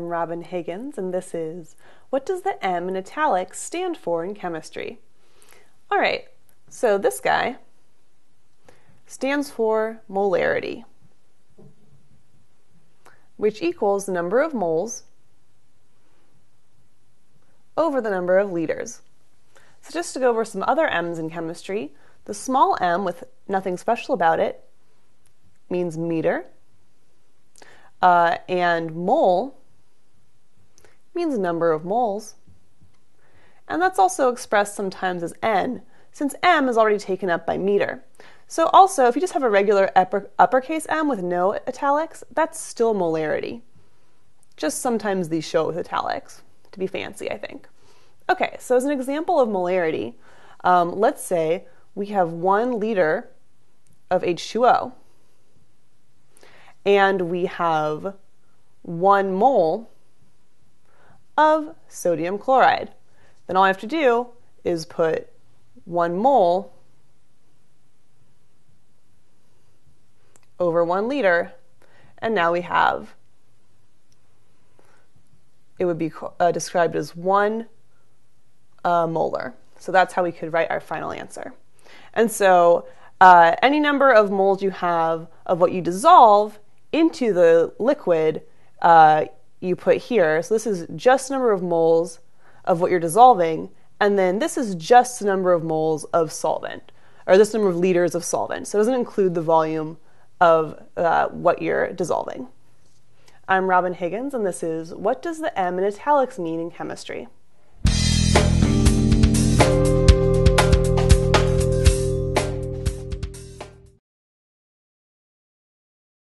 I'm Robin Higgins, and this is What Does the M in italics stand for in chemistry? All right, so this guy stands for molarity, which equals the number of moles over the number of liters. So just to go over some other M's in chemistry, the small m with nothing special about it means meter, uh, and mole means number of moles. And that's also expressed sometimes as n, since m is already taken up by meter. So also, if you just have a regular upper, uppercase m with no italics, that's still molarity. Just sometimes these show with italics, to be fancy, I think. Okay, so as an example of molarity, um, let's say we have one liter of H2O and we have one mole of sodium chloride. Then all I have to do is put one mole over one liter, and now we have it would be uh, described as one uh, molar. So that's how we could write our final answer. And so uh, any number of moles you have of what you dissolve into the liquid uh, you put here. So this is just the number of moles of what you're dissolving, and then this is just the number of moles of solvent, or this number of liters of solvent. So it doesn't include the volume of uh, what you're dissolving. I'm Robin Higgins, and this is What Does the M in Italics Mean in Chemistry?